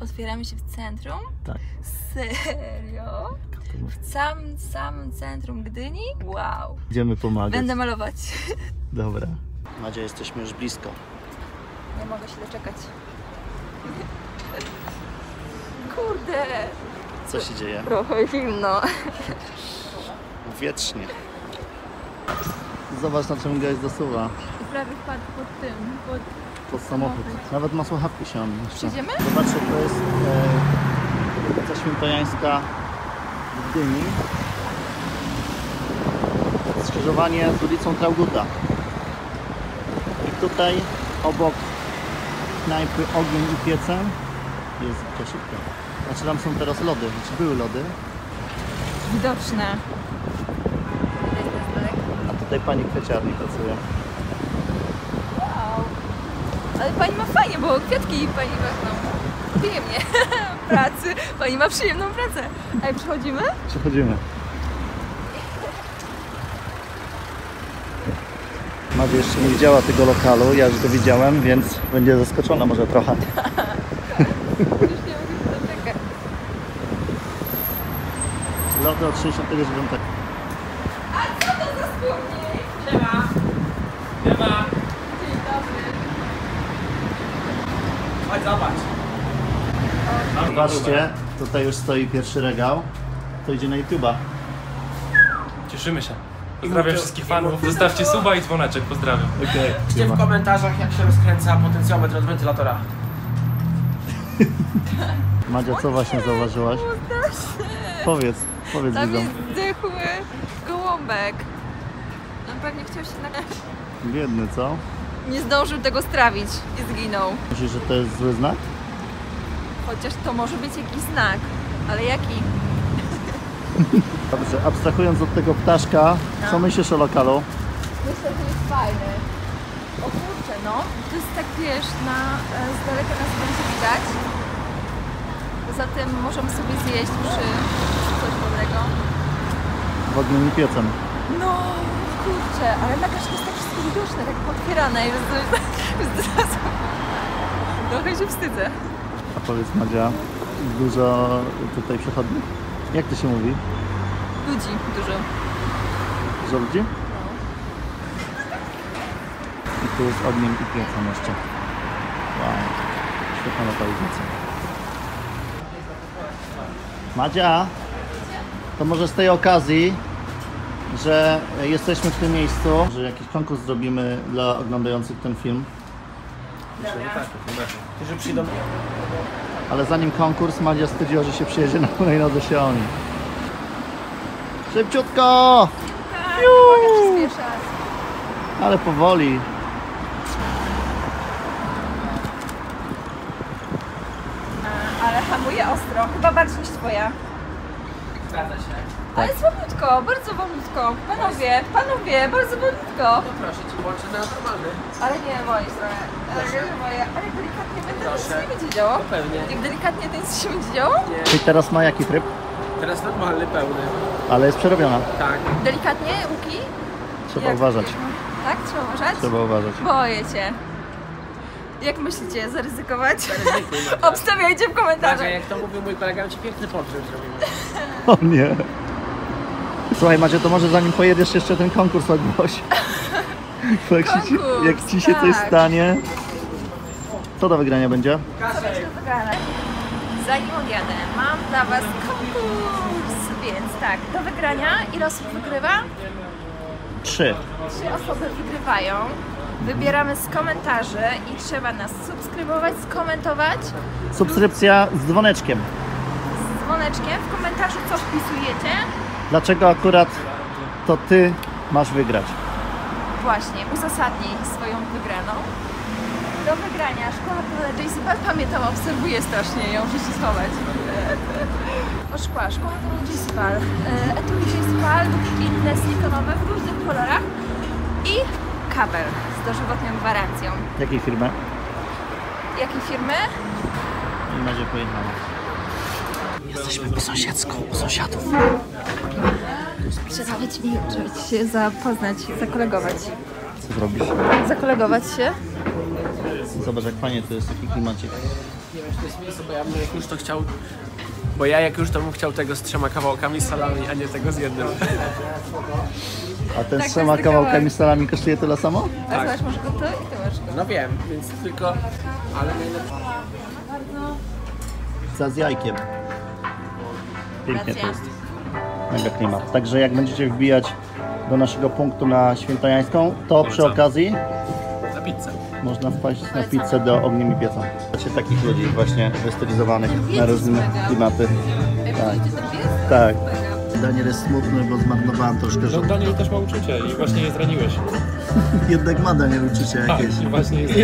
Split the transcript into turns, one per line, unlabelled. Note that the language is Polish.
Otwieramy się w centrum?
Tak.
Serio? W samym, samym centrum Gdyni? Wow.
Idziemy pomagać.
Będę malować.
Dobra. Madzia, jesteśmy już blisko.
Nie mogę się doczekać. Kurde.
Co się dzieje?
Trochę zimno.
Wietrznie. Zobacz na czym gość zasuwa.
I prawie wpadł pod tym, pod...
Pod samochód. Nawet ma słuchawki się on jeszcze.
Przyjdziemy?
Zobaczcie, to jest e, ulica Świętojańska w Gdyni. Skrzyżowanie z ulicą Trauguta. I tutaj obok knajpy Ogień i Piecem jest to szybko. Znaczy tam są teraz lody, znaczy były lody,
Widoczne.
a tutaj pani kwieciarni pracuje.
Ale pani ma fajnie, bo kwiatki pani wezmą. Przyjemnie. Pracy. Pani ma przyjemną pracę. A jak przychodzimy?
Przechodzimy. Madzia jeszcze nie widziała tego lokalu, ja już go widziałem, więc będzie zaskoczona może trochę.
Już nie mogę się doczekać.
Lody od 69.
A co to za wspólnik?
Siema. Siema. Chodź zobacz.
Zobaczcie, tutaj już stoi pierwszy regał. To idzie na YouTube'a.
Cieszymy się. Pozdrawiam wszystkich fanów. Zostawcie suba i dzwoneczek. Pozdrawiam.
Okej.
Piszcie w komentarzach, jak się rozkręca potencjometr od wentylatora.
Madzia, co właśnie zauważyłaś? Powiedz, powiedz
Tam
widzom.
jest zdechły gołąbek. On pewnie chciał się na...
Biedny, co?
Nie zdążył tego strawić i zginął.
Myślisz, że to jest zły znak?
Chociaż to może być jakiś znak. Ale jaki?
Dobrze, abstrahując od tego ptaszka, co
No.
myślisz o lokalu?
Myślę, że jest fajny. O kurczę, no. To jest tak, wiesz, na, e, z daleka nas będzie widać. Poza tym możemy sobie zjeść przy, coś dobrego.
W ogniem i piecem.
No, kurczę, ale na każdym jest tak wszystko widoczne, tak potwierane. jest- Trochę się wstydzę.
A powiedz Madzia, dużo tutaj przechodniów? Jak to się mówi?
Ludzi dużo.
Dużo ludzi? I tu jest ogniem i piecem jeszcze. Wow, świetna lokalizacja. Madzia, to może z tej okazji, że jesteśmy w tym miejscu, że jakiś konkurs zrobimy dla oglądających ten film.
Którzy przyjdą.
Ale zanim konkurs, Madzia stwierdziła, że się przyjedzie na hulajnodze Xiaomi. Szybciutko!
Tak, mogę.
Ale powoli.
A, Ale hamuje ostro. Chyba bardziej niż twoja.
Zgadza się.
Ale słabiutko, bardzo wolutko. Panowie, panowie, bardzo wolutko.
No proszę cię, włączę na normalny.
Ale nie, moje strony. Ale nie moje. Ale jak delikatnie będę, to nic
Proszę.
nie będzie działo.
No pewnie.
Jak delikatnie to nic się będzie działo?
I teraz ma jaki tryb?
Teraz normalny, pełny.
Ale jest przerobiona.
Tak.
Delikatnie, łuki?
Trzeba
Jak?
uważać.
Tak, trzeba uważać?
Trzeba uważać.
Boję się. Jak myślicie, zaryzykować?
Zaryzykuj, Magda.
Obstawiajcie w komentarzach.
jak to mówił mój kolega, ci piękny podróż zrobimy.
O nie. Słuchaj Macie, to może zanim pojedziesz jeszcze ten konkurs ogłoś. Bo jak, ci, jak ci się coś
tak.
stanie, co do wygrania będzie?
Zobaczmy do wygrania. Zanim odjadę, mam dla Was konkurs, więc tak, do wygrania ile osób wygrywa?
Trzy.
Trzy osoby wygrywają. Wybieramy z komentarzy i trzeba nas subskrybować, skomentować
Subskrypcja z dzwoneczkiem.
z dzwoneczkiem. W komentarzu co wpisujecie.
Dlaczego akurat to ty masz wygrać?
Właśnie, uzasadnij swoją wygraną. Do wygrania szkoła JC Pal pamiętam, obserwuję strasznie ją, muszę się schować. O szkła, szkoła Pal. E, Etui JC Pal lub inne silikonowe w różnych kolorach i kabel z dożywotnią gwarancją.
Jakiej firmy?
Jakiej firmy?
I Madzia pojechała. Jesteśmy po sąsiedzku, u sąsiadów.
Trzeba być miło, żeby ci się zapoznać, zakolegować.
Co zrobisz?
Zakolegować się?
Zobacz jak fajnie to jest taki klimacik.
Nie wiem, czy to jest mięso, bo ja bym jak już to chciał... Bo ja jak już to bym chciał tego z trzema kawałkami salami, a nie tego z jednym.
A ten
Tak,
z trzema kawałkami salami kosztuje tyle samo?
A zobacz, masz go ty i ty masz go.
No wiem, więc tylko... Ale najlepsze...
Bardzo.
Pizza z jajkiem. Pięknie to jest. Mega klimat. Także jak będziecie wbijać do naszego punktu na Świętojańską, to przy okazji
Za pizzę.
można wpaść na pizzę do ogniem i piecą. Macie takich ludzi właśnie wystylizowanych na różne klimaty. Tak. Tak. Daniel jest smutny, bo zmarnowałem troszkę
No
żołnierza.
Daniel też ma uczucie i właśnie je zraniłeś.
Jednak ma Daniel uczucie
Tak,
jakieś.
i właśnie jest